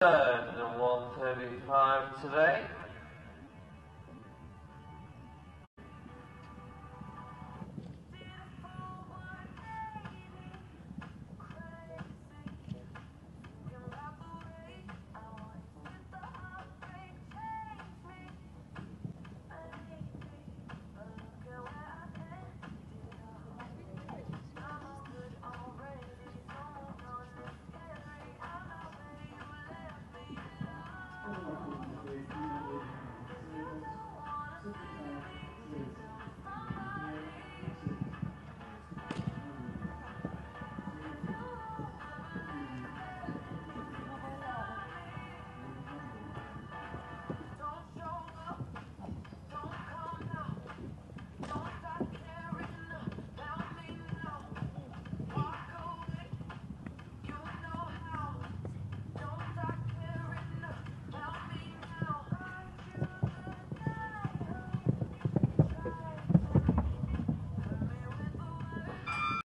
Third and 135 today.